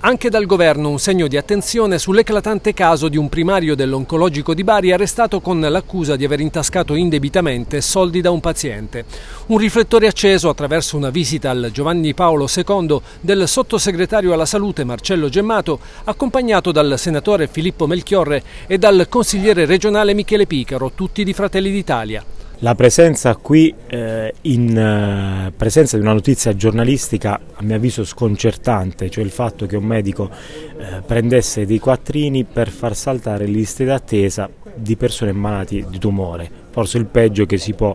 Anche dal governo un segno di attenzione sull'eclatante caso di un primario dell'oncologico di Bari arrestato con l'accusa di aver intascato indebitamente soldi da un paziente. Un riflettore acceso attraverso una visita al Giovanni Paolo II del sottosegretario alla salute Marcello Gemmato, accompagnato dal senatore Filippo Melchiorre e dal consigliere regionale Michele Picaro, tutti di Fratelli d'Italia. La presenza qui eh, in eh, presenza di una notizia giornalistica a mio avviso sconcertante, cioè il fatto che un medico eh, prendesse dei quattrini per far saltare le liste d'attesa di persone malate di tumore, forse il peggio che si può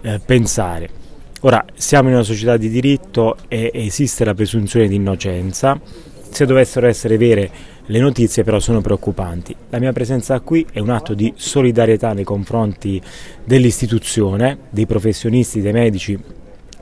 eh, pensare. Ora siamo in una società di diritto e esiste la presunzione di innocenza, se dovessero essere vere le notizie però sono preoccupanti. La mia presenza qui è un atto di solidarietà nei confronti dell'istituzione, dei professionisti, dei medici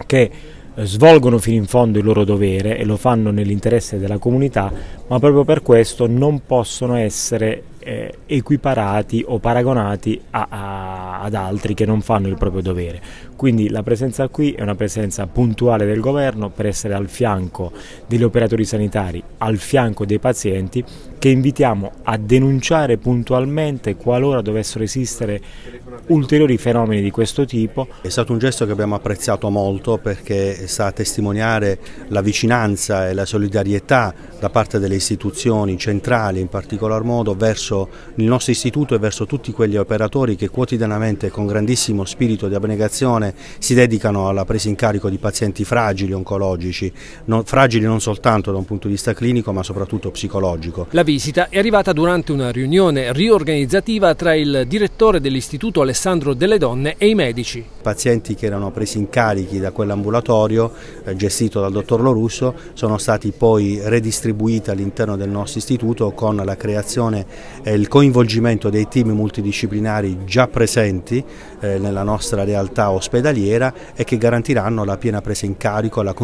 che eh, svolgono fino in fondo il loro dovere e lo fanno nell'interesse della comunità, ma proprio per questo non possono essere eh, equiparati o paragonati a, a, ad altri che non fanno il proprio dovere. Quindi la presenza qui è una presenza puntuale del governo per essere al fianco degli operatori sanitari, al fianco dei pazienti che invitiamo a denunciare puntualmente qualora dovessero esistere ulteriori fenomeni di questo tipo. È stato un gesto che abbiamo apprezzato molto perché sta a testimoniare la vicinanza e la solidarietà da parte delle istituzioni centrali in particolar modo verso il nostro istituto e verso tutti quegli operatori che quotidianamente con grandissimo spirito di abnegazione si dedicano alla presa in carico di pazienti fragili oncologici, non, fragili non soltanto da un punto di vista clinico ma soprattutto psicologico. La visita è arrivata durante una riunione riorganizzativa tra il direttore dell'istituto Alessandro Delle Donne e i medici. Pazienti che erano presi in carichi da quell'ambulatorio eh, gestito dal dottor Lorusso sono stati poi redistribuiti all'interno del nostro istituto con la creazione il coinvolgimento dei team multidisciplinari già presenti eh, nella nostra realtà ospedaliera e che garantiranno la piena presa in carico la,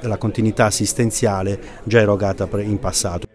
la continuità assistenziale già erogata in passato.